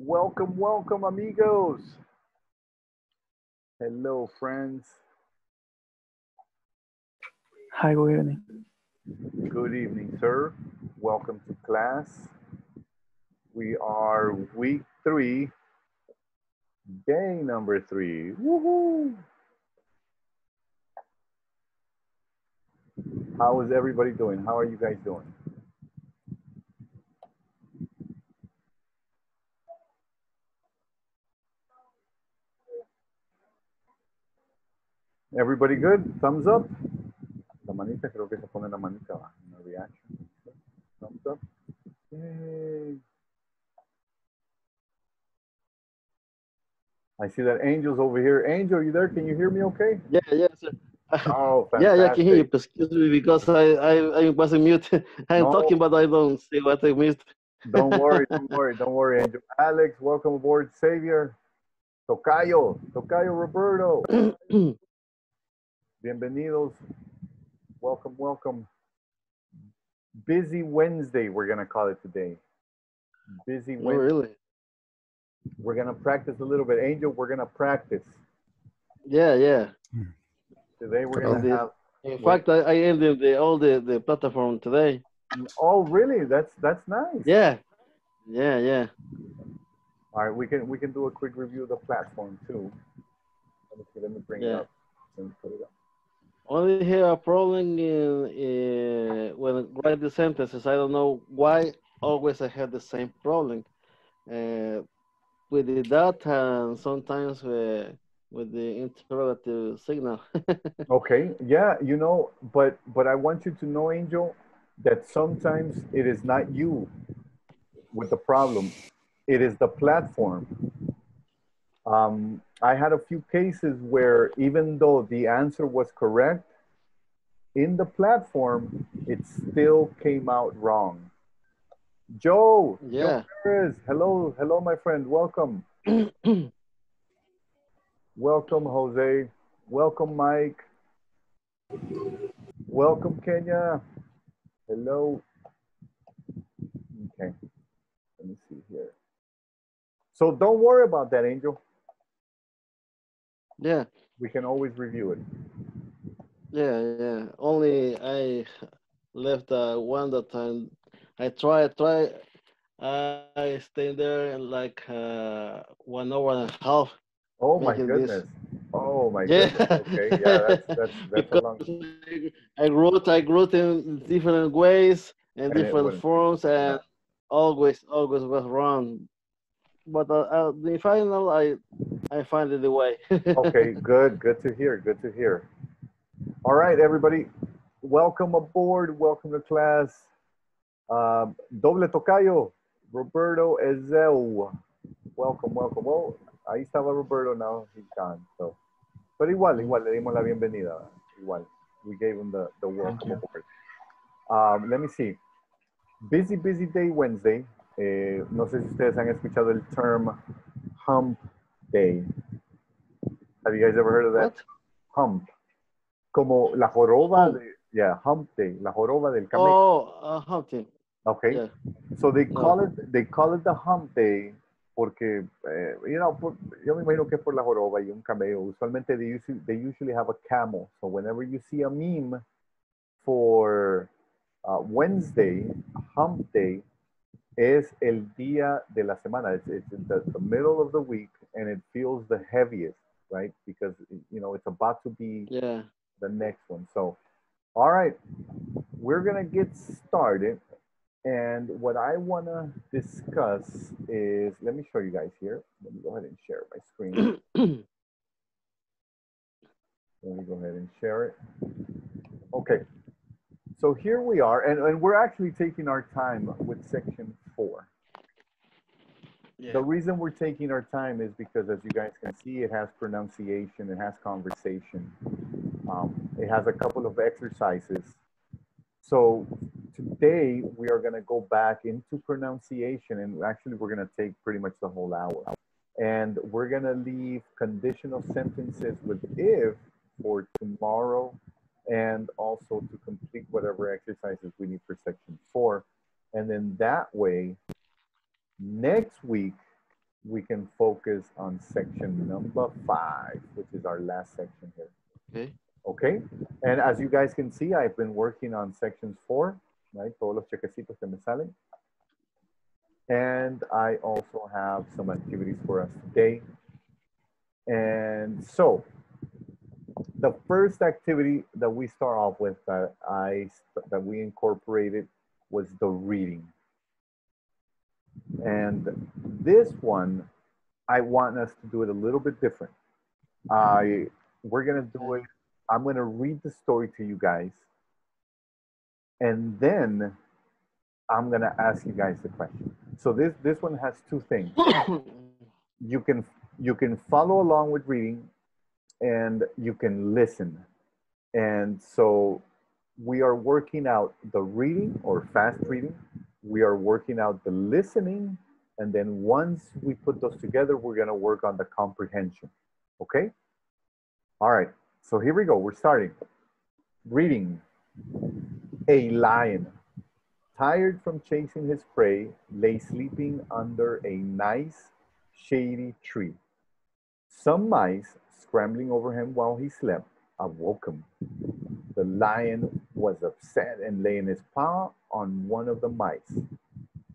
Welcome, welcome, amigos. Hello, friends. Hi, good evening. Good evening, sir. Welcome to class. We are week three, day number three. Woohoo! How is everybody doing? How are you guys doing? Everybody good? Thumbs up? La manita, creo que se pone la manita. Una reaction. Thumbs up. Yay. I see that Angel's over here. Angel, are you there? Can you hear me okay? Yeah, yeah, sir. Oh, fantastic. yeah, yeah, I can hear you. Excuse me because I, I, I was on mute. I'm No. talking, but I don't see what I missed. Don't worry, don't worry, don't worry, Angel. Alex, welcome aboard. Xavier, Tocayo, Tocayo Roberto. Bienvenidos. Welcome, welcome. Busy Wednesday, we're going to call it today. Busy Oh, Wednesday. really? We're going to practice a little bit. Angel, we're going to practice. Yeah, yeah. Today we're Oh, going to have. In fact, I, I ended the, all the, the platform today. Oh, really? That's that's nice. Yeah, yeah, yeah. All right, we can we can do a quick review of the platform too. Let me let me bring it up. Let me put it up. Only have a problem in, in when I write the sentences. I don't know why always I have the same problem uh, with the data and sometimes uh, with the interrogative signal. Okay, yeah, you know, but but I want you to know, Angel, that sometimes it is not you with the problem. It is the platform. Um, I had a few cases where even though the answer was correct, in the platform, it still came out wrong. Joe, Yeah. Joe Perez, hello, hello, my friend, welcome. Welcome, Jose. Welcome, Mike. Welcome, Kenya. Hello. Okay. Let me see here. So don't worry about that, Angel. Yeah. We can always review it. Yeah, yeah. Only I left uh, one that time. I try, try. I stayed there like uh, one hour and a half. Oh my Making this. goodness. Oh my Yeah. goodness. Okay. Yeah, that's that's that's a long. I, I wrote, I wrote in different ways and And different forms, and always, always was wrong. But uh, uh, the final, I, I find it the way. Okay, good. Good to hear. Good to hear. All right, everybody. Welcome aboard. Welcome to class. Um, Doble Tocayo, Roberto Ezel. Welcome, welcome. Well, ahí estaba Roberto, now he's gone. So, but igual, igual, le dimos la bienvenida. Igual, we gave him the, the welcome aboard. Um, let me see. Busy, busy day Wednesday. Eh, no sé si ustedes han escuchado el term hump day. Have you guys ever heard of that? What? Hump. Como la joroba Hump. de, yeah, hump day, la joroba del camello. Oh, uh, hunting. Okay. Yeah. So they call it they call it the hump day porque eh, you know por- yo me imagino que es por la joroba y un camello. Usualmente they usually, they usually have a camel. So whenever you see a meme for uh, Wednesday, hump day es el día de la semana. It's, it's the, the middle of the week and it feels the heaviest, right? Because you know it's about to be Yeah. the next one. So, all right, we're gonna get started. And what I wanna discuss is, let me show you guys here. Let me go ahead and share my screen. Let me go ahead and share it. Okay, so here we are, and, and we're actually taking our time with section four. The reason we're taking our time is because, as you guys can see, it has pronunciation, it has conversation, um, it has a couple of exercises. So today we are going to go back into pronunciation, and actually we're going to take pretty much the whole hour, and we're going to leave conditional sentences with if for tomorrow, and also to complete whatever exercises we need for section four, and then that way next week we can focus on section number five, which is our last section here. Okay. Okay, and as you guys can see, I've been working on sections four, right? Todos los chequecitos que me salen. And I also have some activities for us today. And so, the first activity that we start off with that I that we incorporated was the reading. And this one, I want us to do it a little bit different. I we're gonna do it. I'm gonna read the story to you guys, and then I'm gonna ask you guys the question. So this this one has two things. you can you can follow along with reading, and you can listen. And so we are working out the reading or fast reading. We are working out the listening and then once we put those together, we're gonna work on the comprehension, okay? All right, so here we go, we're starting. Reading, a lion, tired from chasing his prey, lay sleeping under a nice shady tree. Some mice, scrambling over him while he slept, awoke him. The lion was upset and lay in his paw on one of the mice.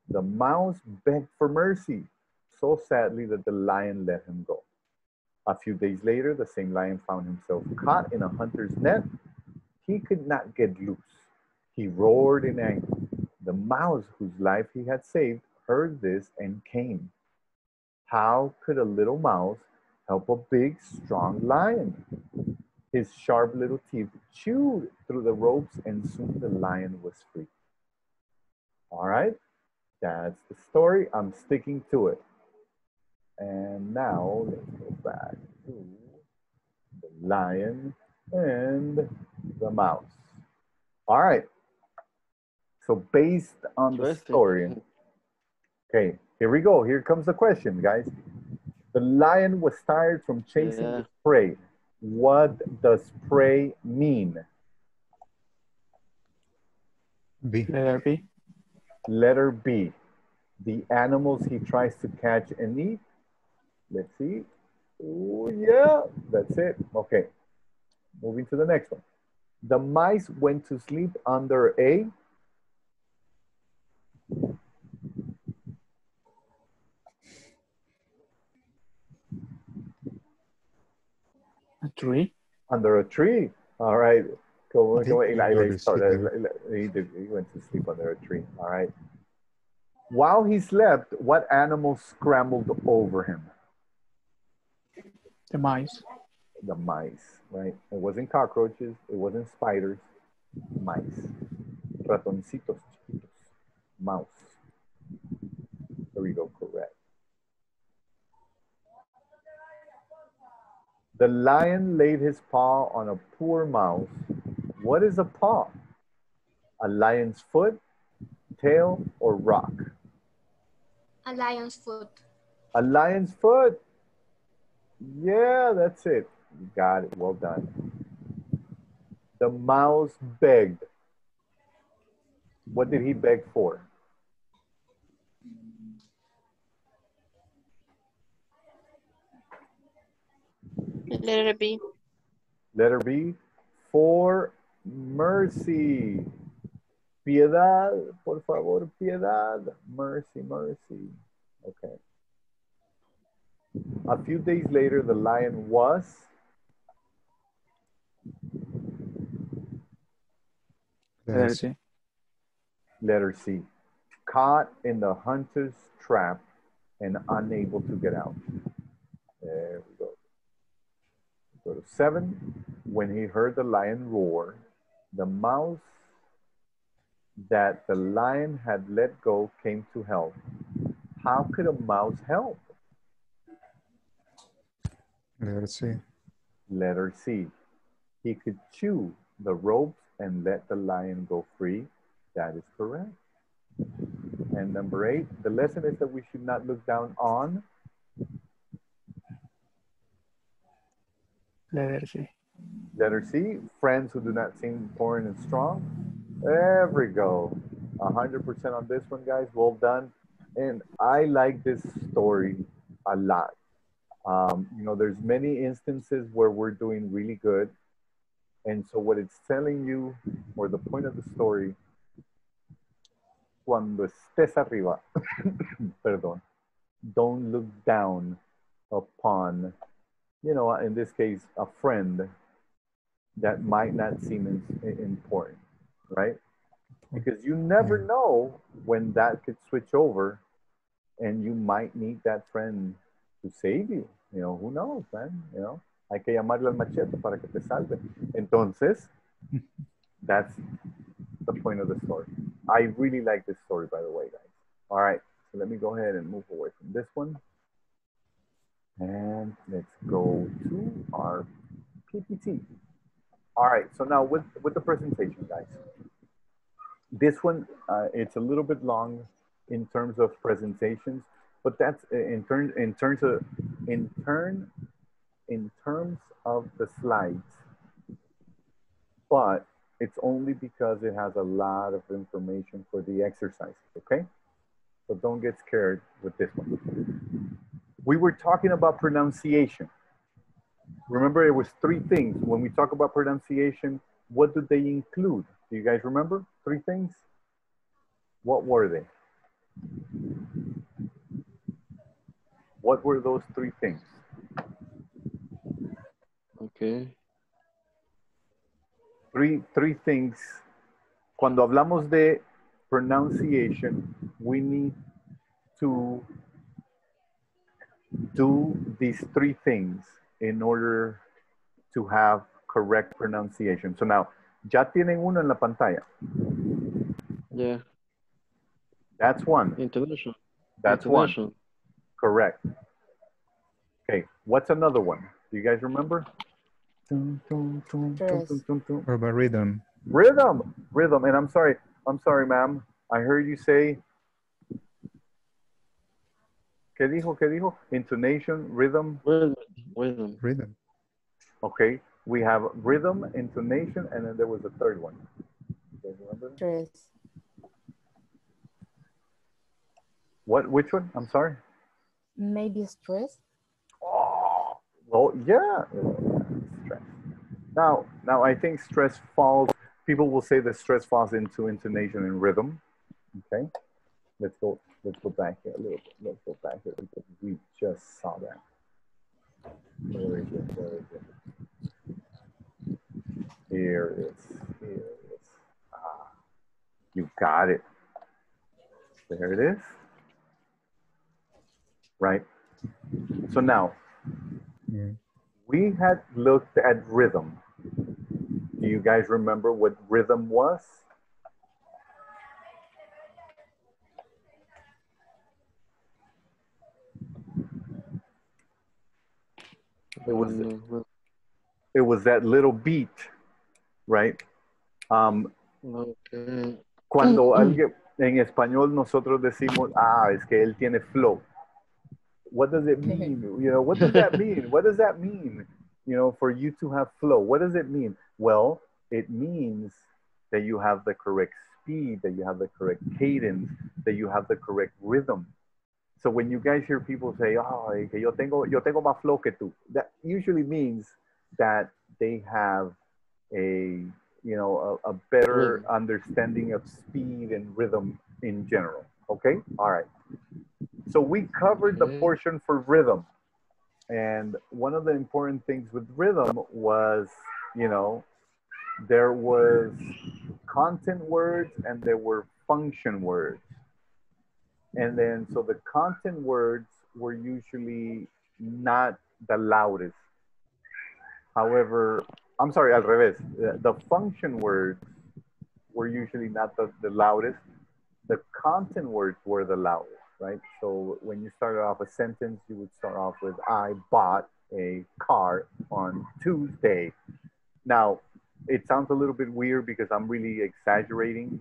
The mouse begged for mercy so sadly that the lion let him go. A few days later, the same lion found himself caught in a hunter's net. He could not get loose. He roared in anger. The mouse whose life he had saved heard this and came. How could a little mouse help a big, strong lion? His sharp little teeth chewed through the ropes, and soon the lion was free. All right, that's the story. I'm sticking to it. And now let's go back to the lion and the mouse. All right. So based on the story, okay, here we go. Here comes the question, guys. The lion was tired from chasing yeah. prey. What does prey mean? B. Letter B. Letter B, the animals he tries to catch and eat. Let's see. Oh, yeah, that's it. Okay, moving to the next one. The mice went to sleep under a tree. Under a tree. All right. Go, go, he, he went to sleep under a tree. All right. While he slept, what animal scrambled over him? The mice. The mice, right? It wasn't cockroaches. It wasn't spiders. Mice. Ratoncitos chiquitos. Mouse. There we go, correct. The lion laid his paw on a poor mouse what is a paw? A lion's foot, tail, or rock? A lion's foot. A lion's foot. Yeah, that's it. You got it. Well done. The mouse begged. What did he beg for? Letter B. Letter B. For mercy. Piedad, por favor, piedad. Mercy, mercy. Okay. A few days later, the lion was Letter C. Letter C. Caught in the hunter's trap and unable to get out. There we go. Seven. When he heard the lion roar, the mouse that the lion had let go came to help. How could a mouse help? Letter C. Letter C. He could chew the ropes and let the lion go free. That is correct. And number eight, the lesson is that we should not look down on. Letter C. Letter C, friends who do not seem important and strong. There we go. 100% on this one, guys. Well done. And I like this story a lot. Um, you know, there's many instances where we're doing really good. And so what it's telling you, or the point of the story, cuando estés arriba, perdón, don't look down upon, you know, in this case, a friend that might not seem important, right? Because you never mm. know when that could switch over and you might need that friend to save you. You know, who knows, man? You know, hay que llamarle al machete para que te salve. Entonces, that's the point of the story. I really like this story, by the way, guys. All right, so let me go ahead and move away from this one. And let's go to our PPT. All right, so now with, with the presentation, guys. This one, uh, it's a little bit long in terms of presentations, but that's in turn in terms of in turn in terms of the slides. But it's only because it has a lot of information for the exercises, okay? So don't get scared with this one. We were talking about pronunciation. Remember, it was three things. When we talk about pronunciation, what do they include? Do you guys remember? Three things? What were they? What were those three things? Okay. Three, three things. Cuando hablamos de pronunciation, we need to do these three things in order to have correct pronunciation. So now, ya tienen uno en la pantalla. Yeah. That's one. Intonation. That's Intonation. one. Correct. Okay, what's another one? Do you guys remember? Or rhythm. Rhythm, rhythm. And I'm sorry, I'm sorry, ma'am. I heard you say. ¿Qué dijo? ¿Qué dijo? Intonation, rhythm. Rhythm. Rhythm. Rhythm. Okay, we have rhythm, intonation, and then there was a third one. Stress. What? Which one? I'm sorry. Maybe stress. Oh, well, yeah. Stress. Now, now I think stress falls. People will say that stress falls into intonation and rhythm. Okay. Let's go. Let's go back here a little bit. Let's go back here because we just saw that. Where is it? Where is it? Here it is. Here it is. Ah, you got it. There it is right? So now, yeah. we had looked at rhythm. Do you guys remember what rhythm was? It was, it was that little beat, right? Um, okay. Cuando alguien, en español nosotros decimos, ah, es que él tiene flow. what does it mean? You know, what does that mean? What does that mean? You know, for you to have flow, what does it mean? Well, it means that you have the correct speed, that you have the correct cadence, that you have the correct rhythm. So when you guys hear people say, "Oh, yo tengo yo tengo más flow que tú," that usually means that they have a you know a, a better understanding of speed and rhythm in general. Okay, all right. So we covered the portion for rhythm. And one of the important things with rhythm was, you know, there was content words and there were function words. And then, so the content words were usually not the loudest. However, I'm sorry, al revés. The, function words were usually not the, the loudest. The content words were the loudest right? So when you started off a sentence, you would start off with, I bought a car on Tuesday. Now, it sounds a little bit weird because I'm really exaggerating,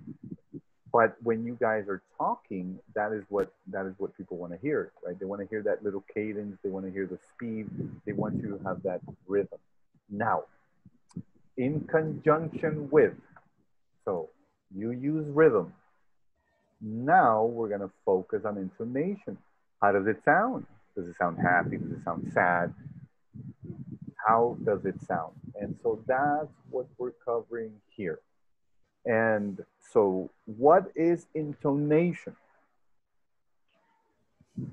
but when you guys are talking, that is what that is what people want to hear, right? They want to hear that little cadence, they want to hear the speed, they want you to have that rhythm. Now, in conjunction with, so you use rhythm now we're going to focus on intonation. How does it sound? Does it sound happy? Does it sound sad? How does it sound? And so that's what we're covering here. And so what is intonation?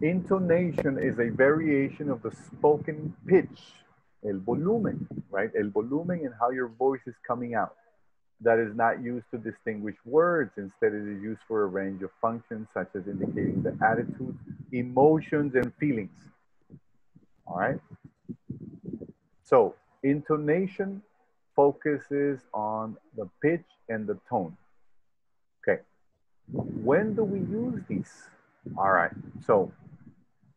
Intonation is a variation of the spoken pitch, el volumen, right? El volumen and how your voice is coming out. That is not used to distinguish words. Instead, it is used for a range of functions such as indicating the attitude, emotions, and feelings. All right? So intonation focuses on the pitch and the tone. Okay. When do we use these? All right. So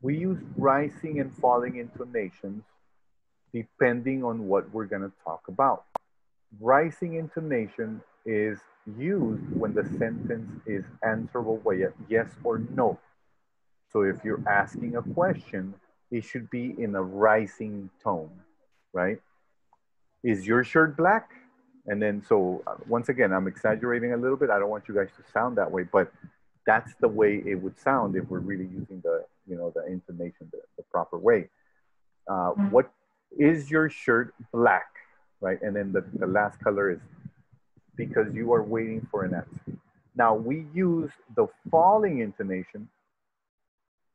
we use rising and falling intonations depending on what we're going to talk about. Rising intonation is used when the sentence is answerable by a yes or no. So if you're asking a question, it should be in a rising tone, right? Is your shirt black? And then, so uh, once again, I'm exaggerating a little bit. I don't want you guys to sound that way, but that's the way it would sound if we're really using the, you know, the intonation the, the proper way. Uh, what is your shirt black? Right. And then the, the last color is because you are waiting for an answer. Now we use the falling intonation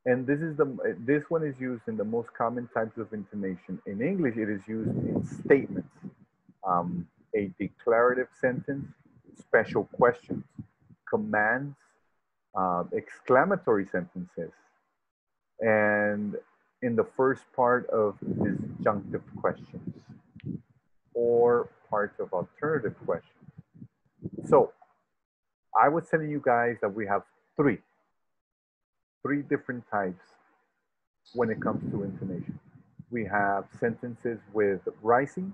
and this is the this one is used in the most common types of intonation. In English, it is used in statements, um, a declarative sentence, special questions, commands, uh, exclamatory sentences, and in the first part of disjunctive questions or parts of alternative questions. So I was telling you guys that we have three three different types when it comes to intonation. We have sentences with rising,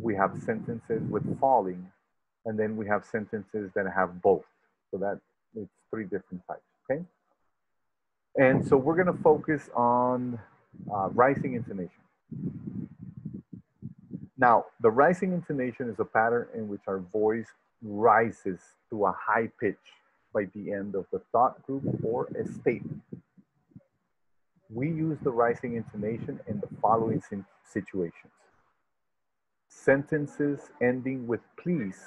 we have sentences with falling, and then we have sentences that have both. So that it's three different types, okay? And so we're gonna focus on uh, rising intonation. Now, the rising intonation is a pattern in which our voice rises to a high pitch by the end of the thought group or a statement. We use the rising intonation in the following situations. Sentences ending with please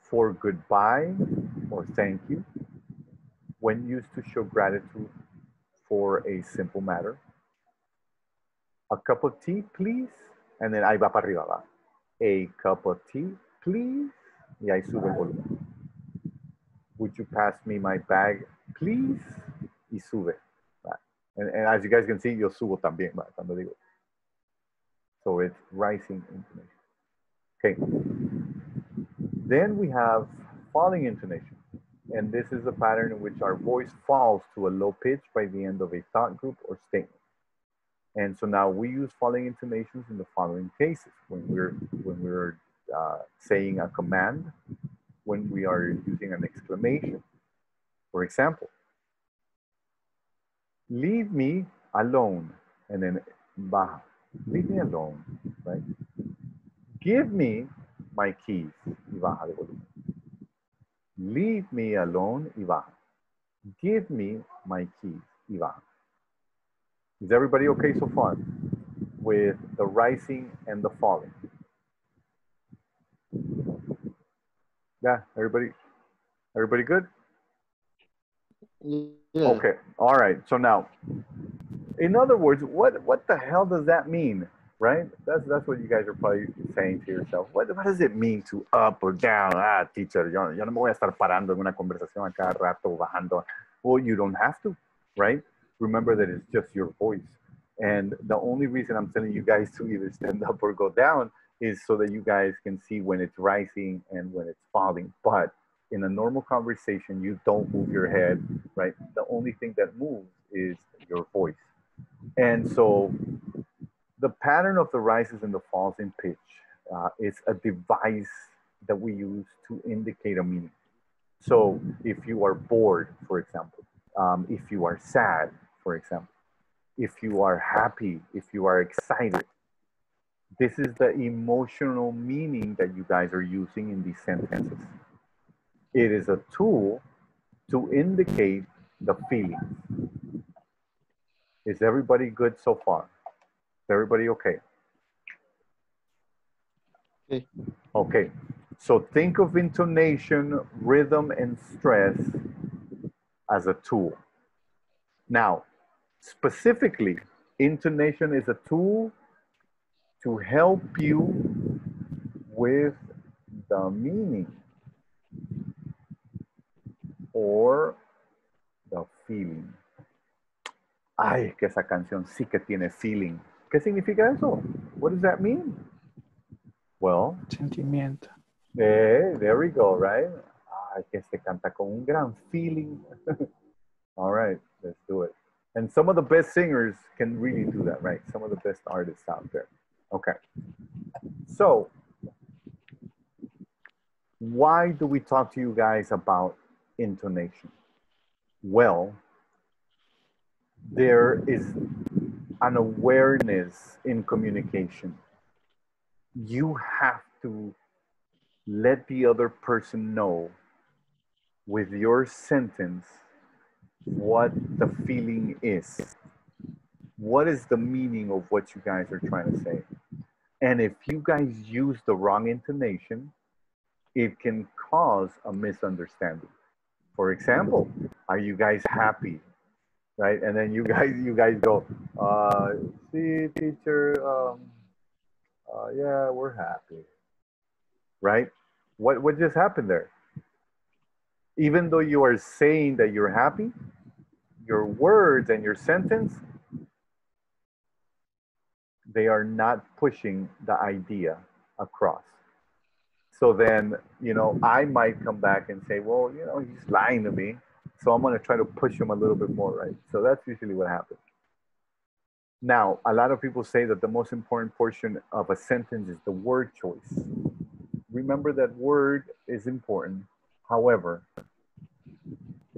for goodbye or thank you when used to show gratitude for a simple matter. A cup of tea, please. And then ahí va para arriba, va. A cup of tea, please. Y ahí sube el volumen would you pass me my bag, please? Y sube. And, and, as you guys can see, yo subo también, cuando digo. So it's rising intonation. Okay. Then we have falling intonation. And this is a pattern in which our voice falls to a low pitch by the end of a thought group or statement. And so now we use falling intonations in the following cases. When we're, when we're uh, saying a command, when we are using an exclamation. For example, leave me alone, and then baja. Leave me alone, right? Give me my keys, y baja de volumen. Leave me alone, baja. Give me my keys, baja. Is everybody okay so far with the rising and the falling? Yeah, everybody, everybody good? Yeah. Okay, all right. So now, in other words, what what the hell does that mean, right? That's that's what you guys are probably saying to yourself. What, what does it mean to up or down? Ah, teacher, yo, yo no me voy a estar parando en una conversación a cada rato, bajando. Well, you don't have to, right? Remember that it's just your voice. And the only reason I'm telling you guys to either stand up or go down is so that you guys can see when it's rising and when it's falling. But in a normal conversation, you don't move your head, right? The only thing that moves is your voice. And so the pattern of the rises and the falls in pitch uh, is a device that we use to indicate a meaning. So if you are bored, for example, um, if you are sad, for example, if you are happy, if you are excited, this is the emotional meaning that you guys are using in these sentences. It is a tool to indicate the feelings. Is everybody good so far? Is everybody okay? Okay. Okay. So think of intonation, rhythm, and stress as a tool. Now, specifically, intonation is a tool to help you with the meaning or the feeling. Ay, que esa canción sí que tiene feeling. ¿Qué significa eso? What does that mean? Well, Sentimiento. eh, there we go, right? Ay, que se canta con un gran feeling. All right, let's do it. And some of the best singers can really do that, right? Some of the best artists out there. Okay. So, why do we talk to you guys about intonation? Well, there is an awareness in communication. You have to let the other person know with your sentence what the feeling is. What is the meaning of what you guys are trying to say? And if you guys use the wrong intonation, it can cause a misunderstanding. For example, are you guys happy? Right? And then you guys you guys go, uh, see teacher, um, uh, yeah, we're happy. Right? What what just happened there? Even though you are saying that you're happy, your words and your sentence they are not pushing the idea across. So then, you know, I might come back and say, well, you know, he's lying to me. So I'm going to try to push him a little bit more, right? So that's usually what happens. Now, a lot of people say that the most important portion of a sentence is the word choice. Remember that word is important. However,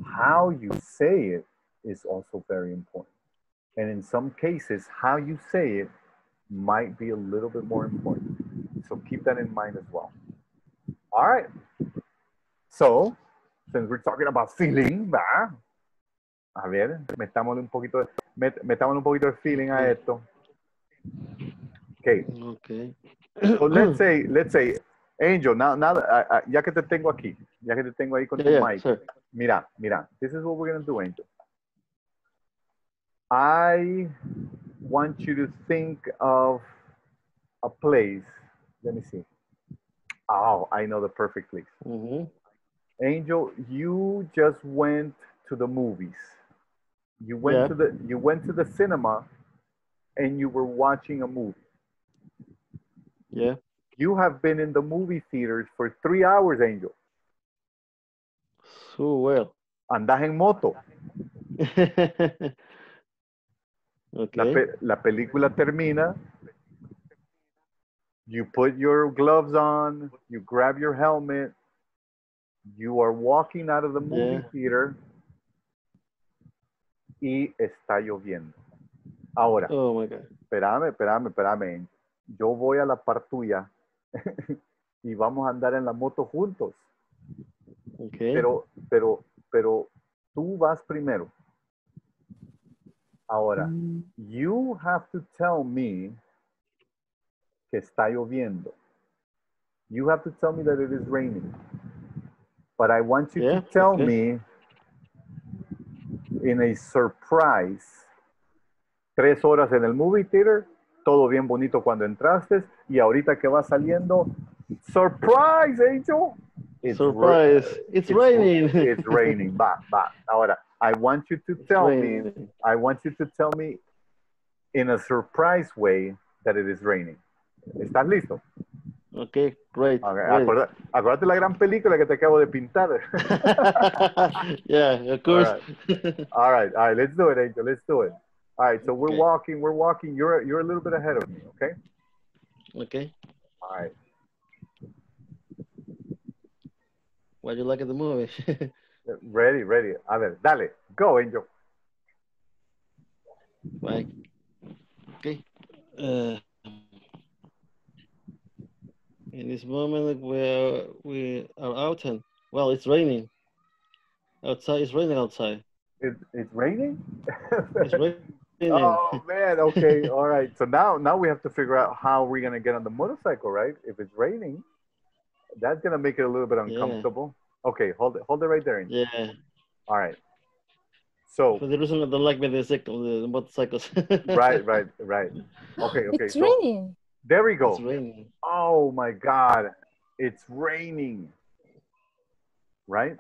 how you say it is also very important. And in some cases, how you say it might be a little bit more important. So keep that in mind as well. All right. So, since we're talking about feeling, ¿verdad? A ver, metámosle un poquito, de, met, metámosle un poquito de feeling a esto. Okay. Okay. So let's say, let's say, Angel, now, now, uh, uh, ya que te tengo aquí, ya que te tengo ahí con Yeah, tu mic, sure. mira, mira, this is what we're gonna do, Angel. I want you to think of a place. Let me see. Oh, I know the perfect place. Mhm. Angel, you just went to the movies. You went Yeah. to the you went to the cinema and you were watching a movie. Yeah. You have been in the movie theaters for three hours, Angel. So well. Andas en moto. okay. La, pe- la película termina. You put your gloves on, you grab your helmet, you are walking out of the movie Yeah. theater y está lloviendo. Ahora, Oh my God. espérame, espérame, espérame. Yo voy a la par tuya y vamos a andar en la moto juntos. Okay. Pero, pero, pero tú vas primero. Ahora, Mm, you have to tell me que está lloviendo. You have to tell me that it is raining. But I want you Yeah, to tell okay. me in a surprise. Tres horas en el movie theater, todo bien bonito cuando entraste, y ahorita que va saliendo, surprise, Angel. It's ra- Surprise. It's raining. It's raining. Va, va. Ahora, I want you to tell me. I want you to tell me in a surprise way that it is raining. ¿Estás listo? Okay, great. Ok, great. acorda- acuérdate la gran película que te acabo de pintar. yeah, of course. all right, all right, let's do it, Angel. Let's do it. All right, so we're walking, we're walking. You're you're a little bit ahead of me, okay? okay. All right. What do you like in the movie? Ready, ready. A ver, dale. Go, Angel. right. Okay. Uh, in this moment, where we are out and well, it's raining. Outside, it's raining outside. It, it's raining? It's raining. Oh man, okay, all right. So now now we have to figure out how we're gonna get on the motorcycle, right? If it's raining, that's gonna make it a little bit uncomfortable. Yeah. Okay, hold it, hold it right there. Angel. Yeah. All right. So for the reason I don't like motorcycles, the motorcycles. right, right, right. Okay, okay. It's so, raining. There we go. It's raining. Oh my God, it's raining. Right?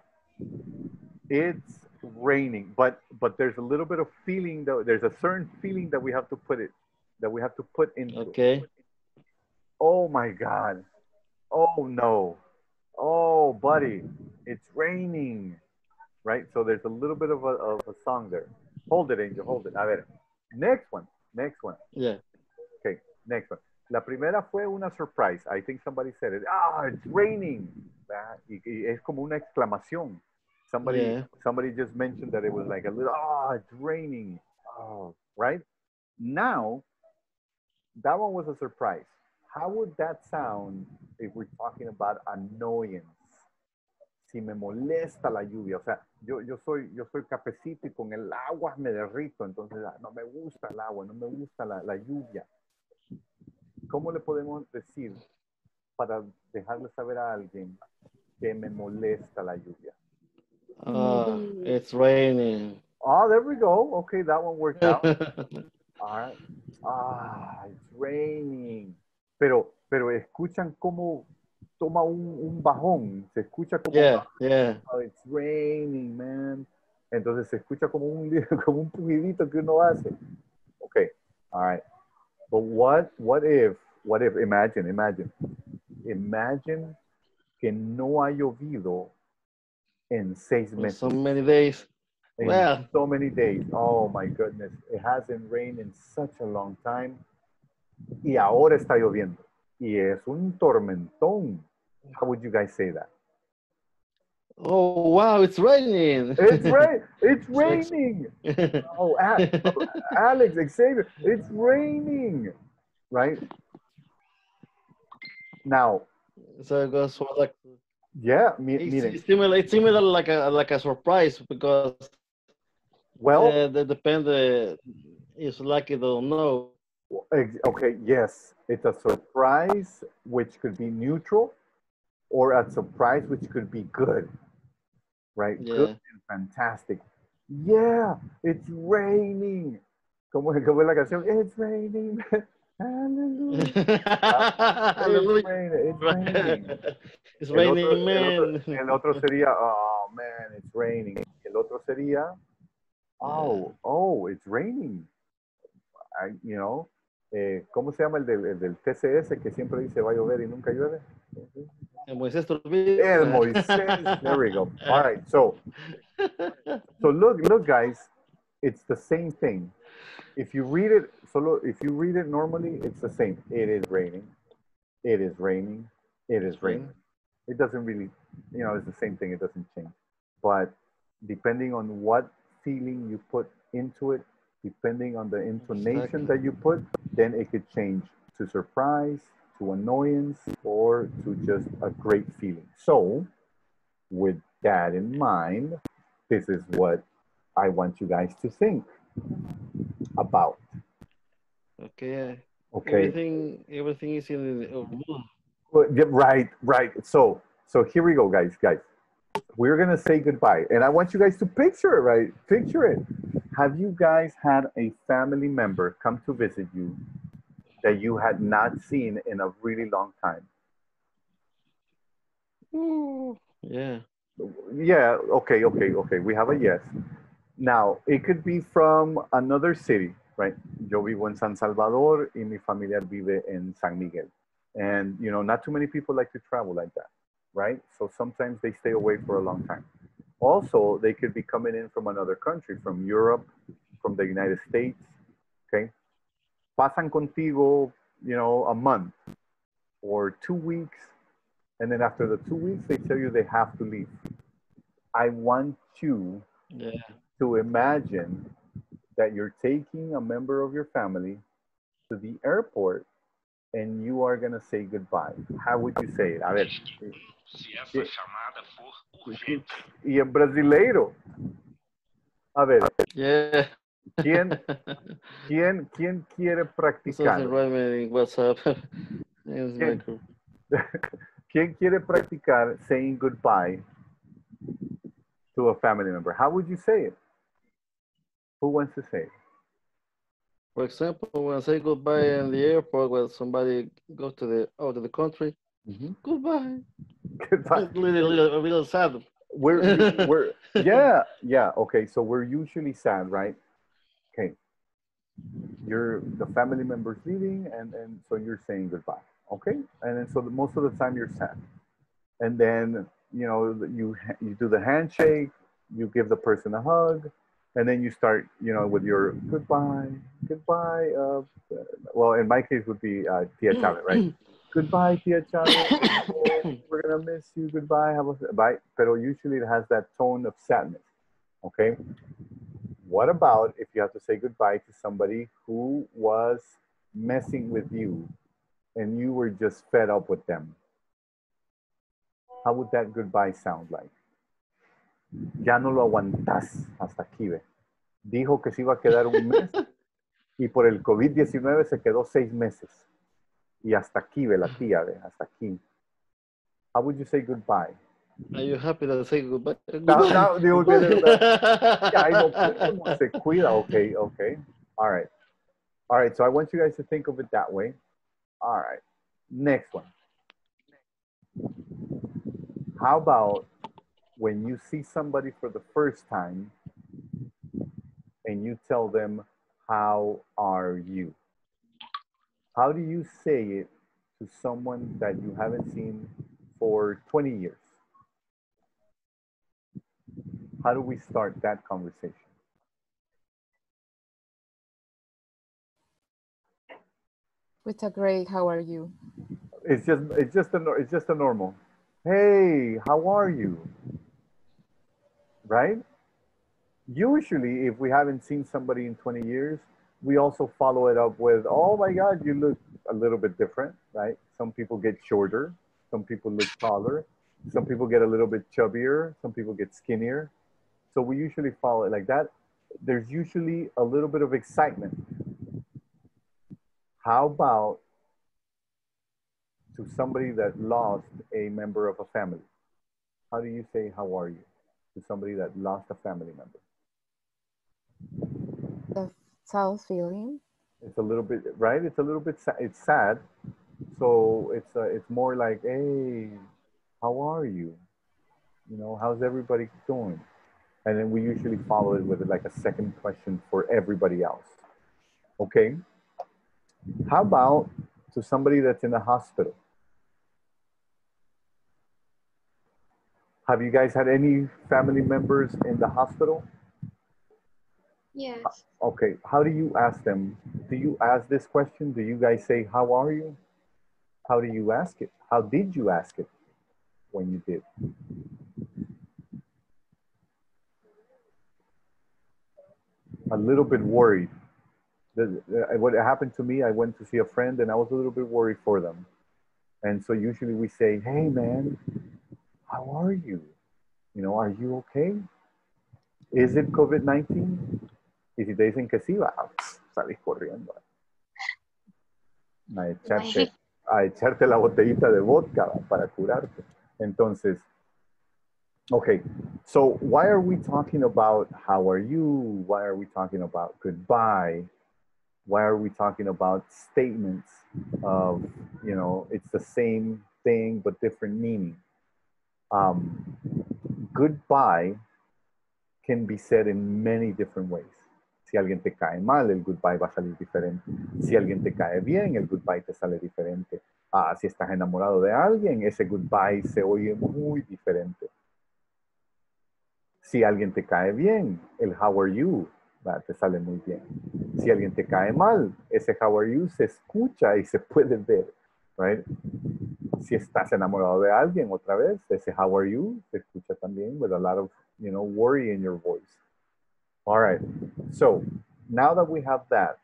It's raining, but but there's a little bit of feeling though. There's a certain feeling that we have to put it that we have to put in. Okay. Oh my God. Oh no. Oh, buddy, it's raining right? So there's a little bit of a, of a song there. Hold it, Angel, hold it. A ver, next one, next one. Yeah. Okay, next one. La primera fue una surprise. I think somebody said it. Ah, it's raining. Y, y es como una exclamación. Somebody, yeah. somebody just mentioned that it was like a little, ah, oh, it's raining. Oh, right? Now, that one was a surprise. How would that sound if we're talking about annoyance? si me molesta la lluvia, o sea, yo, yo, soy, yo soy cafecito y con el agua me derrito, entonces ah, no me gusta el agua, no me gusta la, la lluvia. ¿Cómo le podemos decir para dejarle saber a alguien que me molesta la lluvia? Uh, it's raining. Oh, there we go. Okay, that one worked out. All right. Ah, it's raining. Pero, pero escuchan cómo, toma un, un bajón, se escucha como yeah, yeah. Oh, it's raining, man. Entonces se escucha como un como un pugidito que uno hace. Okay, all right. But what what if what if imagine imagine imagine que no ha llovido en seis meses. So many days. In well, so many days. Oh my goodness, it hasn't rained in such a long time. Y ahora está lloviendo. y es un tormentón. How would you guys say that? Oh wow, it's raining. It's rain. It's raining. oh, Alex, Xavier, it's raining, right? Now. So it goes for like. Yeah, me, it's, it's, similar. It's similar like a like a surprise because. Well, uh, the depend. It's like you don't know. Okay. Yes, it's a surprise, which could be neutral, or a surprise, which could be good, right? Yeah. Good and fantastic. Yeah, it's raining. Como, como la canción, it's raining. Hallelujah. Hallelujah. It's raining. It's raining. It's raining, el otro, man. El otro, el otro sería, oh man, it's raining. El otro sería, oh, oh, it's raining. I, you know, eh, ¿cómo se llama el del, el del, TCS que siempre dice va a llover y nunca llueve? El Moisés Turbide. El eh, Moisés. There we go. All right. So, so look, look, guys. It's the same thing. If you read it, solo, if you read it normally, it's the same. It is raining. It is raining. It is raining. It doesn't really, you know, it's the same thing. It doesn't change. But depending on what feeling you put into it, depending on the intonation that you put, then it could change to surprise, to annoyance, or to just a great feeling. So, with that in mind, this is what I want you guys to think about. Okay. Okay. Everything, everything is in the oh, uh, right, right. So, so here we go, guys, guys. We're gonna say goodbye, and I want you guys to picture it, right? Picture it. Have you guys had a family member come to visit you that you had not seen in a really long time? yeah. Yeah, okay, okay, okay. We have a yes. Now, it could be from another city, right? Yo vivo en San Salvador y mi familia vive en San Miguel. And, you know, not too many people like to travel like that, right? So sometimes they stay away for a long time. Also, they could be coming in from another country, from Europe, from the United States, okay? Pasan contigo, you know, a month or two weeks, and then after the two weeks, they tell you they have to leave. I want you yeah. to imagine that you're taking a member of your family to the airport and you are going to say goodbye. How would you say it? A ver. Se essa chamada for urgente. E em brasileiro? A ver. Yeah. ¿Quién, quién, quién quiere practicar? ¿Quién? ¿Quién quiere practicar saying goodbye to a family member? How would you say it? Who wants to say it? For example, when I say goodbye in the airport, when somebody goes to the out of the country, mm -hmm. goodbye. Goodbye. A little, little, a little sad. We're, we're, yeah, yeah. Okay, so we're usually sad, right? You're the family member's leaving, and and so you're saying goodbye. Okay, and then so the, most of the time you're sad, and then you know you you do the handshake, you give the person a hug, and then you start, you know, with your goodbye, goodbye. Uh, well, in my case, would be uh, Tia Chale, right? goodbye, Tia Chale. We're gonna miss you. Goodbye. Have a bye. But usually it has that tone of sadness. Okay. What about if you have to say goodbye to somebody who was messing with you, and you were just fed up with them? How would that goodbye sound like? ya no lo aguantas hasta aquí, ve. Dijo que se iba a quedar un mes y por el COVID-19 se quedó seis meses. Y hasta aquí, ve la tía, ve, hasta aquí. How would you say goodbye? Are you happy to say goodbye? No, no, digo, ya, no, ¿cómo se cuida? Okay, okay. All right. All right, so I want you guys to think of it that way. All right. Next one. How about when you see somebody for the first time and you tell them, How are you? How do you say it to someone that you haven't seen for 20 years? How do we start that conversation? With a great, how are you? It's just, it's just a, it's just a normal. Hey, how are you? right? Usually, if we haven't seen somebody in 20 years, we also follow it up with, oh my God, you look a little bit different, right? Some people get shorter, some people look taller, some people get a little bit chubbier, some people get skinnier. So we usually follow it like that. There's usually a little bit of excitement. How about to somebody that lost a member of a family? How do you say, how are you? to somebody that lost a family member? The sad feeling. It's a little bit right. It's a little bit. Sa- it's sad. So it's uh, it's more like, hey, how are you? You know, how's everybody doing? And then we usually follow it with like a second question for everybody else. Okay. How about to somebody that's in the hospital? Have you guys had any family members in the hospital? Yes. Uh, okay, how do you ask them? Do you ask this question? Do you guys say, how are you? How do you ask it? How did you ask it when you did? A little bit worried. What happened to me, I went to see a friend and I was a little bit worried for them. And so usually we say, hey man, how are you? You know, are you okay? Is it COVID-19? Y si te dicen que ah, sí, va, salís corriendo. A echarte, a echarte la botellita de vodka para curarte. Entonces, okay, so why are we talking about how are you? Why are we talking about goodbye? Why are we talking about statements of, you know, it's the same thing but different meaning? Um, goodbye can be said in many different ways. Si alguien te cae mal, el goodbye va a salir diferente. Si alguien te cae bien, el goodbye te sale diferente. Ah, si estás enamorado de alguien, ese goodbye se oye muy diferente. Si alguien te cae bien, el how are you te sale muy bien. Si alguien te cae mal, ese how are you se escucha y se puede ver, right? si estás enamorado de alguien otra vez, ese how are you se escucha también with a lot of, you know, worry in your voice. All right. So now that we have that,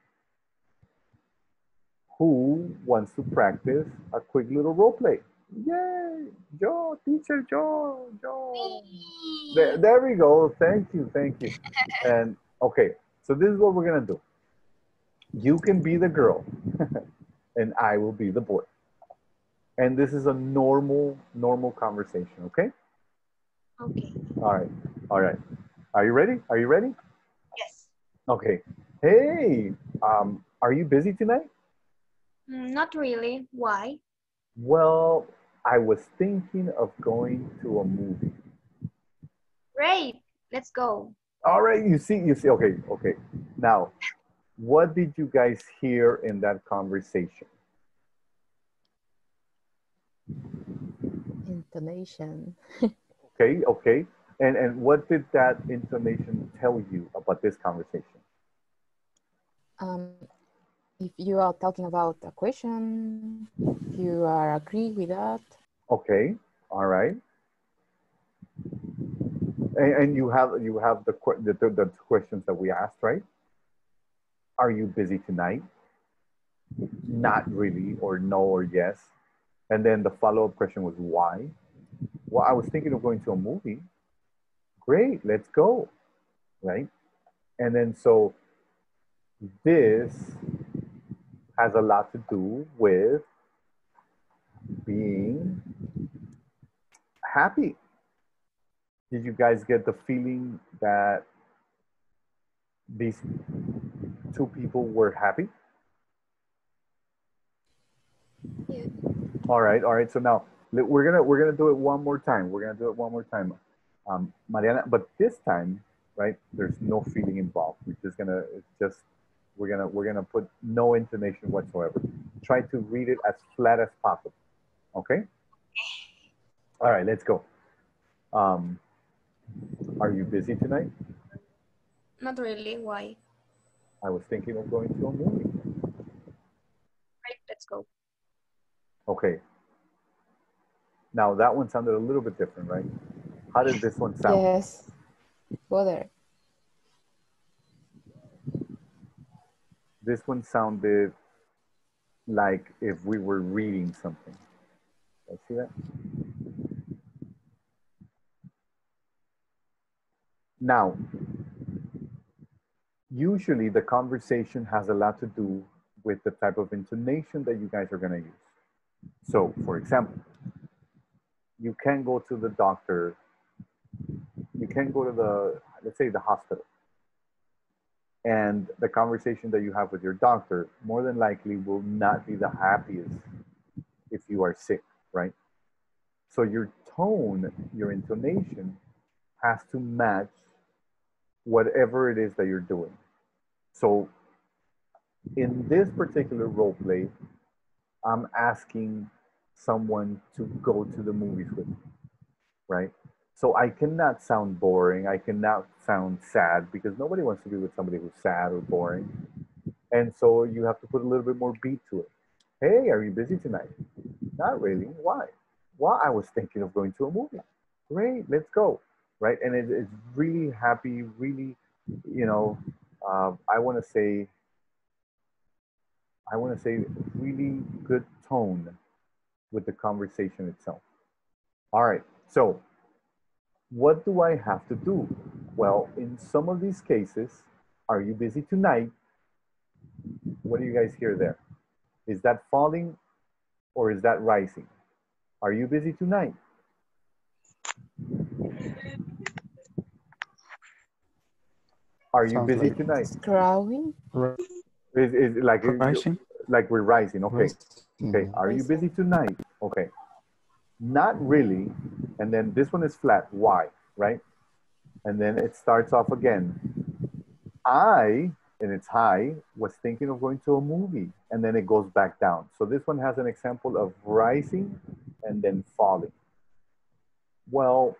who wants to practice a quick little role play? Yay! Yo, teacher, Joe, Joe. There, there we go. Thank you, thank you. And okay, So this is what we're gonna do. You can be the girl and I will be the boy. And this is a normal, normal conversation, okay? Okay. All right, all right. Are you ready? Are you ready? Yes. Okay. Hey, um, are you busy tonight? Mm, Not really. Why? Well, I was thinking of going to a movie. Great. Let's go. All right, you see, you see, okay, okay. Now, what did you guys hear in that conversation? Intonation. Okay, okay. And and what did that intonation tell you about this conversation? Um, if you are talking about a question, if you are agree with that, Okay, all right. And, and you have you have the, the the the questions that we asked, right? Are you busy tonight? Not really, or no, or yes. And then the follow up question was why? Well, I was thinking of going to a movie. Great, let's go, right? And then so this has a lot to do with being happy. Did you guys get the feeling that these two people were happy? Yeah. All right, all right. So now we're gonna we're gonna do it one more time. We're gonna do it one more time, um, Mariana. But this time, right? There's no feeling involved. We're just gonna it's just we're gonna we're gonna put no intonation whatsoever. Try to read it as flat as possible. Okay. All right, let's go. Um, are you busy tonight? Not really. Why? I was thinking of going to a movie. Great. Let's go. Okay. Now that one sounded a little bit different, right? How did this one sound? yes, go there. This one sounded like if we were reading something. I see that? Now, usually the conversation has a lot to do with the type of intonation that you guys are going to use. So, for example, you can go to the doctor, you can go to the, let's say, the hospital and the conversation that you have with your doctor more than likely will not be the happiest if you are sick, right? So your tone, your intonation has to match whatever it is that you're doing. So in this particular role play, I'm asking someone to go to the movies with me, right? So I cannot sound boring. I cannot sound sad because nobody wants to be with somebody who's sad or boring. And so you have to put a little bit more beat to it. Hey, are you busy tonight? Not really. Why? Well, I was thinking of going to a movie. Great, let's go. Right? And it, it's really happy, really, you know, uh, I want to say, I want to say really good tone with the conversation itself. All right, so what do I have to do? Well, in some of these cases, are you busy tonight? What do you guys hear there? Is that falling or is that rising? Are you busy tonight? Are you Sounds busy like- tonight? Scrolling. Is, is it like Rising. like we're rising? Okay. Okay. Are you busy tonight? Okay. Not really. And then this one is flat. Why? Right? And then it starts off again. I, and it's high, was thinking of going to a movie. And then it goes back down. So this one has an example of rising and then falling. Well,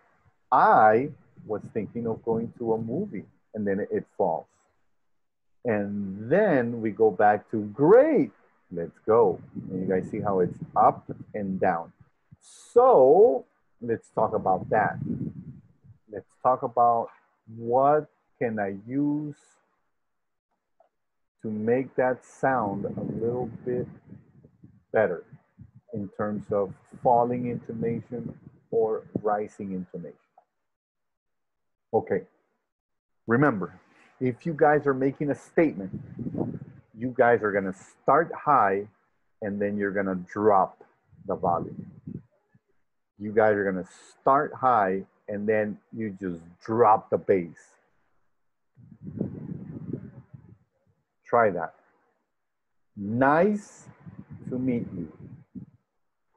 I was thinking of going to a movie and then it falls. And then we go back to great, let's go. And you guys see how it's up and down. So let's talk about that. Let's talk about what can I use to make that sound a little bit better in terms of falling intonation or rising intonation. Okay. Remember, if you guys are making a statement, you guys are gonna start high and then you're gonna drop the volume. You guys are gonna start high and then you just drop the bass. Try that. Nice to meet you.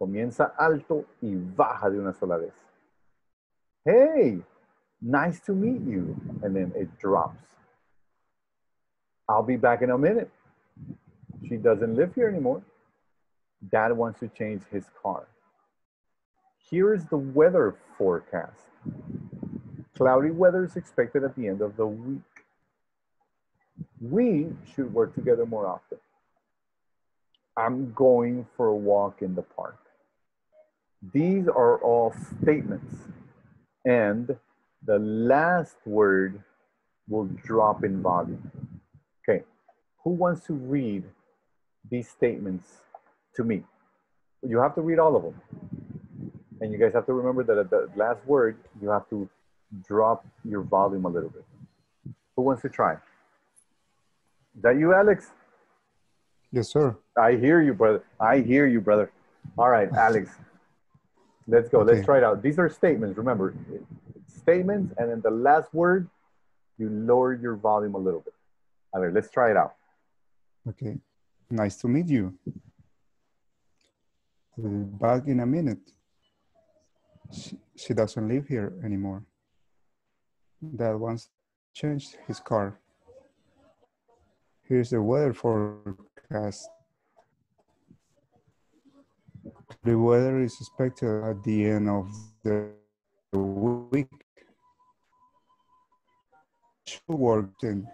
Comienza alto y baja de una sola vez. Hey, nice to meet you. And then it drops. I'll be back in a minute. She doesn't live here anymore. Dad wants to change his car. Here is the weather forecast. Cloudy weather is expected at the end of the week. We should work together more often. I'm going for a walk in the park. These are all statements. And the last word will drop in volume. Okay, who wants to read these statements to me? You have to read all of them. And you guys have to remember that at the last word, you have to drop your volume a little bit. Who wants to try? Is that you, Alex? Yes, sir. I hear you, brother. I hear you, brother. All right, Alex. Let's go. Let's try it out. These are statements. Remember, statements, and then the last word, you lower your volume a little bit. All right, let's try it out. Okay. Nice to meet you. Uh, back in a minute. She, doesn't live here anymore. Dad wants changed his car. Here's the weather forecast. The weather is expected at the end of the week. Should work then.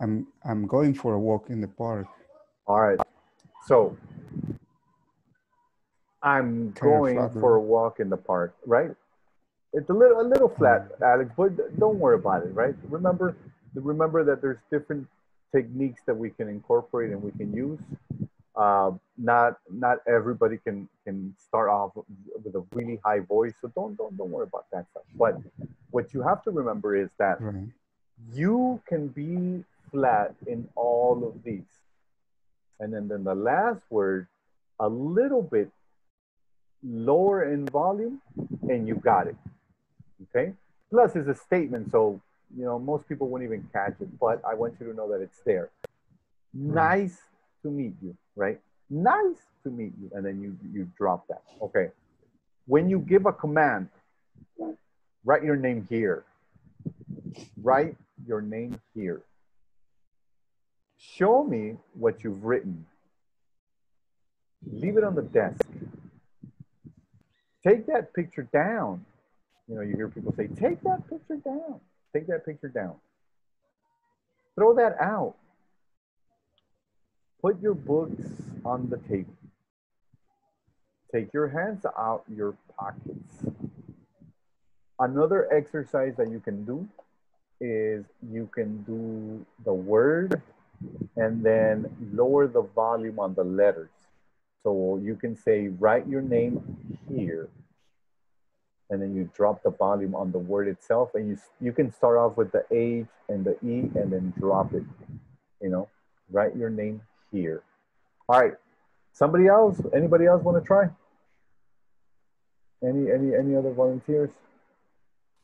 I'm I'm going for a walk in the park. All right. So I'm going for a walk in the park, right? It's a little a little flat, Alex, but don't worry about it, right? Remember remember that there's different techniques that we can incorporate and we can use. Uh, not not everybody can can start off with a really high voice, so don't don't don't worry about that stuff. But what you have to remember is that Right. you can be flat in all of these. And then, then the last word, a little bit lower in volume, and you got it. Okay? Plus, it's a statement, so you know most people won't even catch it, but I want you to know that it's there. Mm-hmm. Nice to meet you, right? Nice to meet you. And then you you drop that. Okay. When you give a command, write your name here. Write your name here. Show me what you've written. Leave it on the desk. Take that picture down. You know, you hear people say, take that picture down. Take that picture down. Throw that out. Put your books on the table. Take your hands out your pockets. Another exercise that you can do is you can do the word and then lower the volume on the letters. So you can say, write your name here. And then you drop the volume on the word itself. And you, you can start off with the H and the E and then drop it. You know, write your name here. All right. Somebody else? Anybody else want to try? Any any any other volunteers?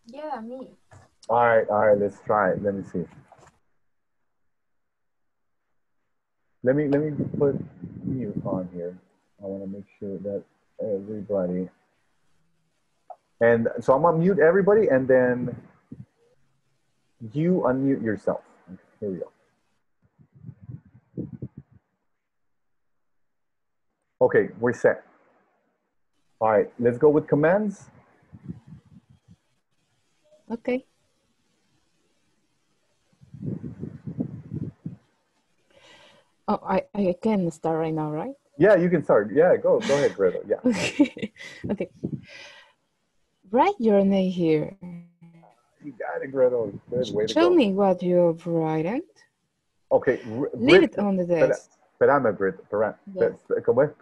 Yeah, me. All right, all right, let's try it. Let me see. Let me let me put mute on here. I want to make sure that everybody. And so I'm gonna mute everybody, and then you unmute yourself. Here we go. Okay, we're set. All right, let's go with commands. Okay. Oh, I, I can start right now, right? Yeah, you can start. Yeah, go go ahead, Greta. Yeah. Okay. okay. Write your name here. You got it, Gretel. Good way to Show me what you've written. Okay, r- Leave it on the desk. Grit. Espera- Yes. ¿Cómo es?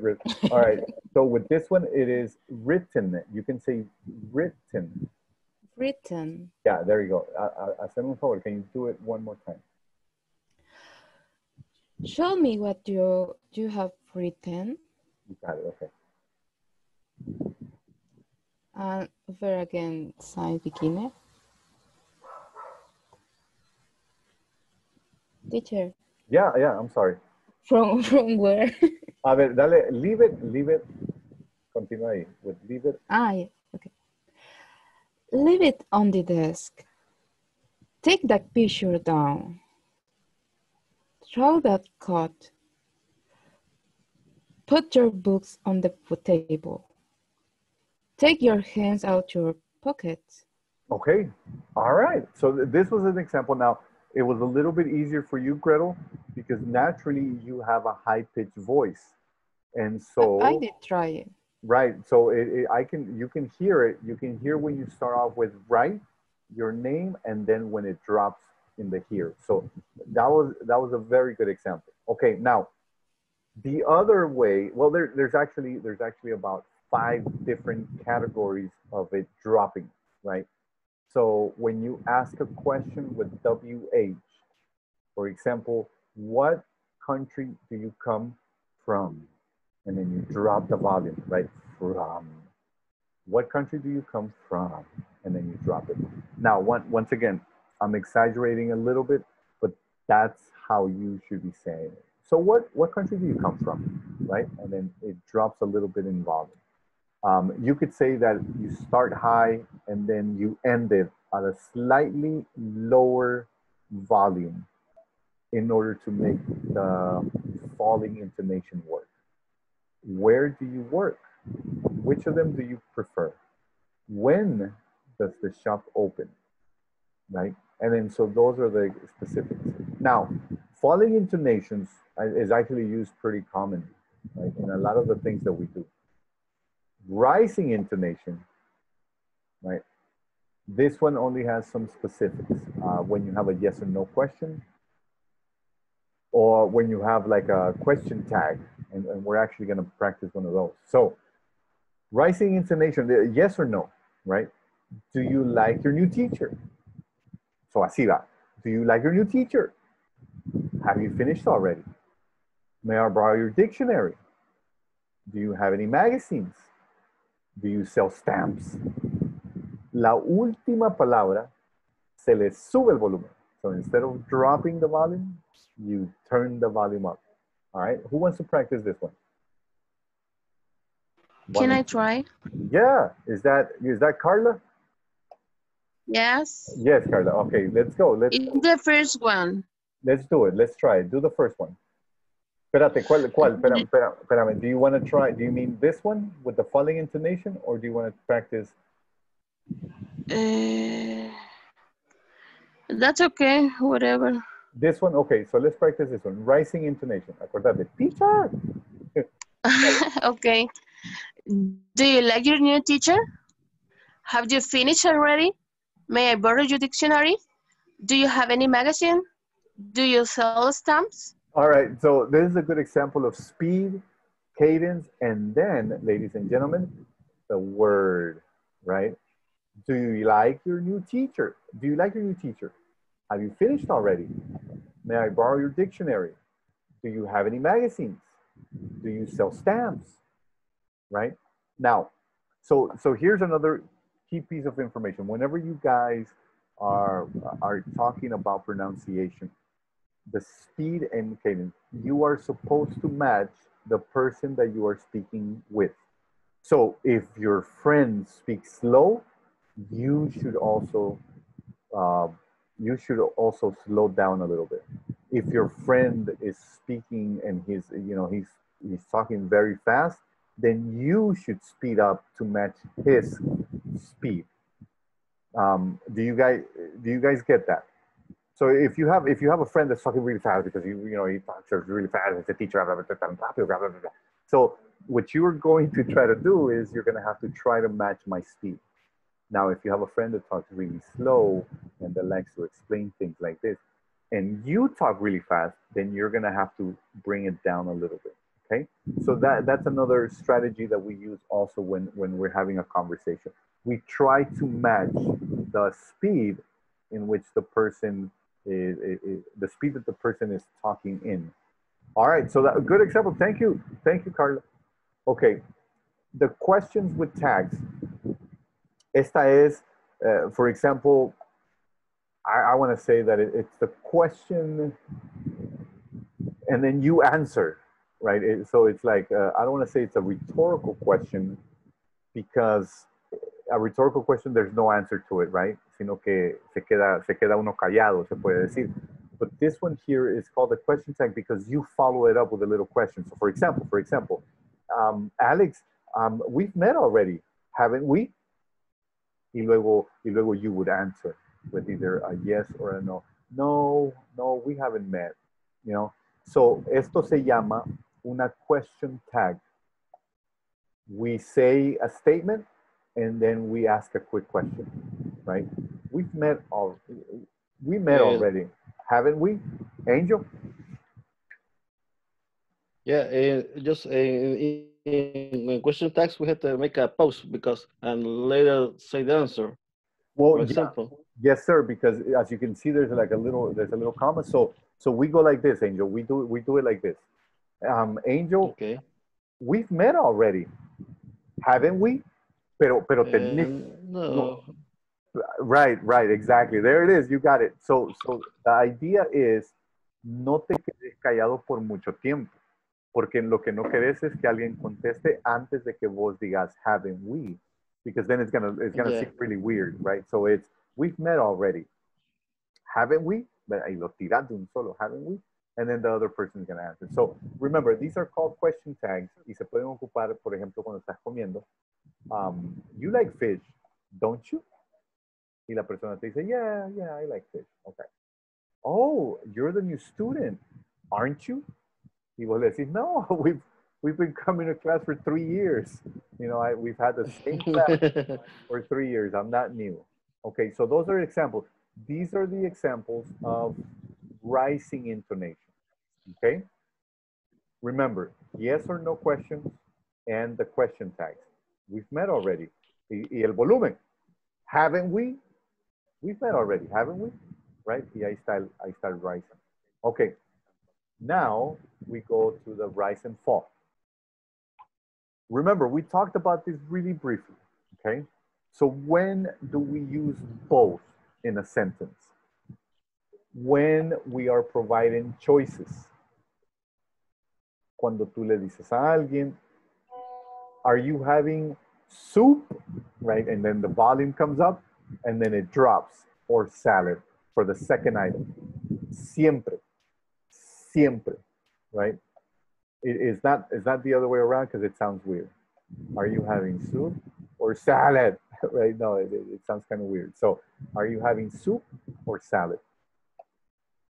Grit. All right. So with this one, it is written. You can say written. written. Yeah, there you go. Uh, uh, forward. Can you do it one more time? Show me what you you have written. Got it. Okay. And over again, sign beginner. Teacher. Yeah, yeah. I'm sorry. From from where? A ver, dale, leave it, leave it. Continúa ahí. With leave it. Ah, yeah. Okay. Leave it on the desk. Take that picture down. Throw that coat. Put your books on the table. Take your hands out your pockets. Okay. All right. So th this was an example. Now, it was a little bit easier for you, Gretel, because naturally you have a high pitched voice. And so I did try it. Right. So it, it, I can, you can hear it. You can hear when you start off with right, your name, and then when it drops in the here. So that was, that was a very good example. Okay. Now the other way, well, there, there's actually, there's actually about five different categories of it dropping, right? So when you ask a question with WH, for example, what country do you come from? And then you drop the volume, right? From. What country do you come from? And then you drop it. Now, one, once again, I'm exaggerating a little bit, but that's how you should be saying it. So what, what country do you come from, right? And then it drops a little bit in volume. Um, you could say that you start high and then you end it at a slightly lower volume in order to make the falling intonation work. Where do you work? Which of them do you prefer? When does the shop open? Right? And then so those are the specifics. Now, falling intonations is actually used pretty commonly right, in a lot of the things that we do. Rising intonation, right? This one only has some specifics. Uh, when you have a yes or no question, or when you have like a question tag, and, and we're actually gonna practice one of those. So, rising intonation, yes or no, right? Do you like your new teacher? So así va. Do you like your new teacher? Have you finished already? May I borrow your dictionary? Do you have any magazines? Do you sell stamps? La última palabra se le sube el volumen. So instead of dropping the volume, you turn the volume up. All right. Who wants to practice this one? Can I try? Yeah. Is that is that Carla? Yes. Yes, Carla. Okay, let's go. Let's the first one. Let's do it. Let's try it. Do the first one. Espérate, ¿cuál, cuál? Espera, espera, espérame. Do you want to try, do you mean this one with the falling intonation or do you want to practice? Uh, that's okay, whatever. This one, okay, so let's practice this one. Rising intonation. Acordate, teacher. okay. Do you like your new teacher? Have you finished already? May I borrow your dictionary? Do you have any magazine? Do you sell stamps? All right, so this is a good example of speed, cadence, and then, ladies and gentlemen, the word, right? Do you like your new teacher? Do you like your new teacher? Have you finished already? May I borrow your dictionary? Do you have any magazines? Do you sell stamps? Right? Now, so so here's another key piece of information. Whenever you guys are are talking about pronunciation, the speed and cadence, you are supposed to match the person that you are speaking with. So if your friend speaks slow, you should also uh, you should also slow down a little bit. If your friend is speaking and he's you know he's he's talking very fast, then you should speed up to match his speed. Um, do you guys do you guys get that? So if you have if you have a friend that's talking really fast because you you know he talks really fast, it's a teacher, blah, blah, blah, so what you are going to try to do is you're going to have to try to match my speed. Now, if you have a friend that talks really slow and that likes to explain things like this, and you talk really fast, then you're going to have to bring it down a little bit. Okay, so that that's another strategy that we use also when when we're having a conversation. We try to match the speed in which the person is, is, is, the speed that the person is talking in. All right, so that a good example. Thank you, thank you, Carla. Okay, the questions with tags. Esta es, uh, for example, I, I want to say that it, it's the question, and then you answer, right? It, so it's like uh, I don't want to say it's a rhetorical question because a rhetorical question, there's no answer to it, right? Sino que se queda, se queda uno callado, se puede decir. But this one here is called a question tag because you follow it up with a little question. So for example, for example, um, Alex, um, we've met already, haven't we? Y luego, y luego you would answer with either a yes or a no. No, no, we haven't met, you know? So esto se llama una question tag. We say a statement and then we ask a quick question, right? We've met all, we met yeah. already, haven't we, Angel? Yeah, uh, just uh, in, in, question tags, we have to make a pause because and later say the answer. Well, example. Yeah. Yes, sir. Because as you can see, there's like a little, there's a little comma. So, so we go like this, Angel. We do, we do it like this. Um, Angel. Okay. We've met already, haven't we? Pero, pero uh, no. Right, right, exactly. There it is. You got it. So, so the idea is no te quedes callado por mucho tiempo, porque lo que no querés es que alguien conteste antes de que vos digas haven't we, because then it's gonna it's gonna yeah. seem really weird, right? So it's we've met already, haven't we? But ahí lo tiras de un solo, haven't we? And then the other person is gonna answer. So remember, these are called question tags y se pueden ocupar, por ejemplo, cuando estás comiendo um, you like fish, don't you? Y la persona te dice, yeah, yeah, I like fish. Okay. Oh, you're the new student, aren't you? Y vos le decís, no, we've, we've been coming to class for three years. You know, I, we've had the same class for three years. I'm not new. Okay, so those are examples. These are the examples of rising intonation. Okay? Remember, yes or no questions and the question tags. We've met already. Y, y, el volumen. Haven't we? We've met already, haven't we? Right? Y ahí está, ahí está el rise. Okay. Now we go to the rise and fall. Remember, we talked about this really briefly, okay? So when do we use both in a sentence? When we are providing choices. Cuando tú le dices a alguien, are you having soup? Right, and then the volume comes up and then it drops or salad for the second item. Siempre, siempre, right? Is is not the other way around because it sounds weird. Are you having soup or salad? right? No, it, it sounds kind of weird. So are you having soup or salad?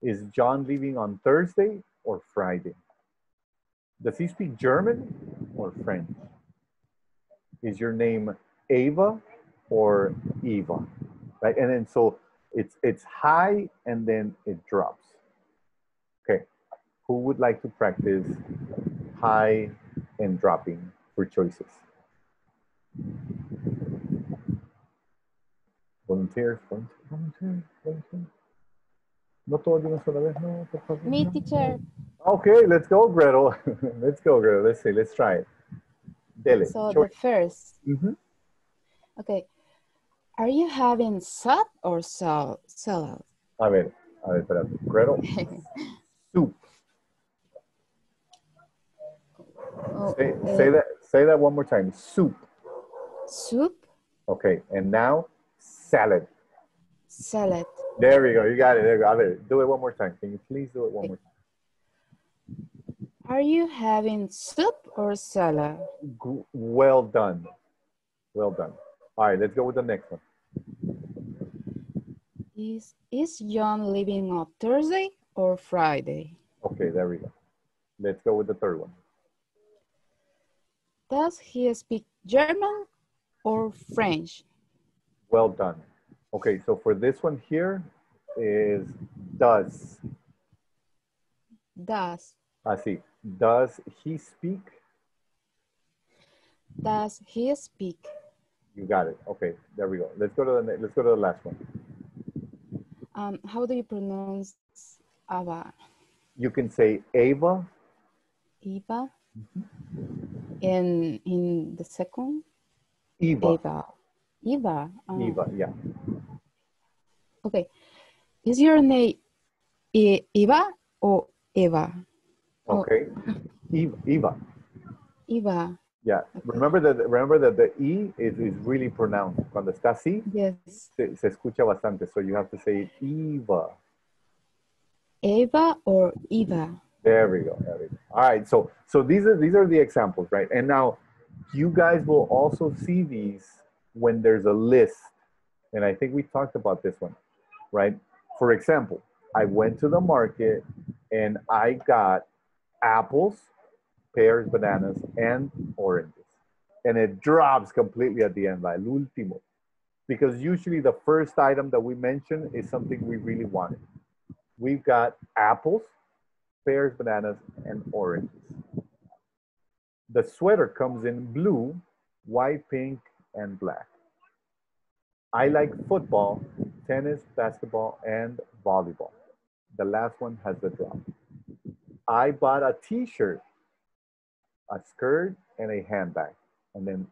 Is John leaving on Thursday or Friday? Does he speak German or French? is your name Ava or Eva, right? And then so it's it's high and then it drops. Okay, who would like to practice high and dropping for choices? Volunteers, volunteers, volunteers, volunteers. No todo de una sola vez, no, por favor. Me, teacher. Okay, let's go, Gretel. let's go, Gretel. Let's see, let's try it. Dele. So the 1st mm -hmm. Okay. Are you having soup or sal salad? A ver, a ver, espérate. Gretel. soup. Oh, say, uh, say that. Say that one more time. Soup. Soup. Okay, and now salad. Salad. There we go. You got it. There you go. A ver, do it one more time. Can you please do it one more time? Are you having soup or salad? Well done. Well done. All right, let's go with the next one. Is, is John leaving on Thursday or Friday? Okay, there we go. Let's go with the third one. Does he speak German or French? Well done. Okay, so for this one here is does. Does. Ah, Así. Does he speak? Does he speak? You got it. Okay, there we go. Let's go to the let's go to the last one. Um, how do you pronounce Ava? You can say Ava. Eva. In in the second. Eva. Eva. Eva. Oh. Eva. Yeah. Okay. Is your name Eva or Eva? Oh. Okay. Eva. Eva. Eva. Yeah. Remember that remember that the E is, is really pronounced. Cuando está así, Yes. se, se escucha bastante. So you have to say Eva. Eva or Eva? There we go. There we go. All right. So so these are these are the examples, right? And now you guys will also see these when there's a list. And I think we talked about this one, right? For example, I went to the market and I got apples, pears, bananas, and oranges. And it drops completely at the end, by l'ultimo. Because usually the first item that we mention is something we really wanted. We've got apples, pears, bananas, and oranges. The sweater comes in blue, white, pink, and black. I like football, tennis, basketball, and volleyball. The last one has the drop. I bought a t-shirt, a skirt, and a handbag, and then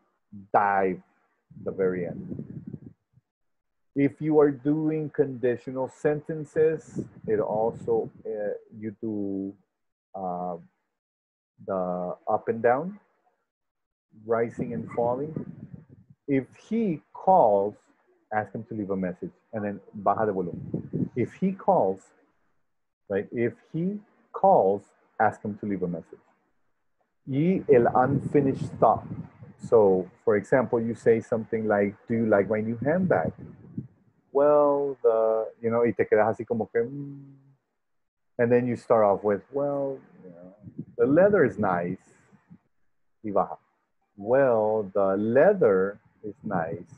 dive the very end. If you are doing conditional sentences, it also, uh, you do uh, the up and down, rising and falling. If he calls, ask him to leave a message and then baja de volumen. If he calls, right? If he calls, ask him to leave a message. Y el unfinished thought. So, for example, you say something like, "Do you like my new handbag?" Well, the you know, y te quedas así como que, mm. and then you start off with, "Well, you know, the leather is nice." Y baja. Well, the leather is nice,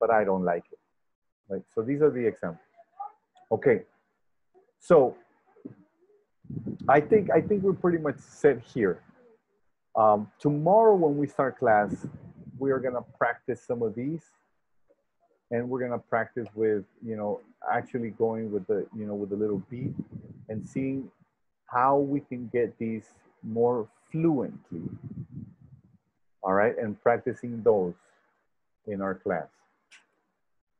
but I don't like it. Right. So these are the examples. Okay. So I think I think we're pretty much set here. Um, tomorrow when we start class, we are gonna practice some of these, and we're gonna practice with you know actually going with the you know with the little beat and seeing how we can get these more fluently. All right, and practicing those in our class.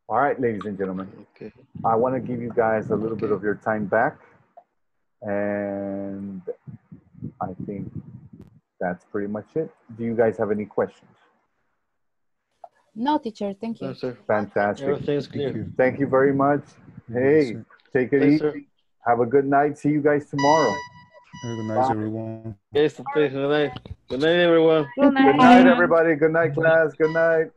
All right, ladies and gentlemen. Okay. I want to give you guys a little bit of your time back. And I think that's pretty much it. Do you guys have any questions? No, teacher, thank you. No, sir. Fantastic. Everything's Thank clear. you. Thank you very much. Hey, sir. take it Yes, easy. sir. Have a good night. See you guys tomorrow. Have a good night, everyone. Yes, good night. Good night, everyone. Good night, everybody. Good night, class. Good night.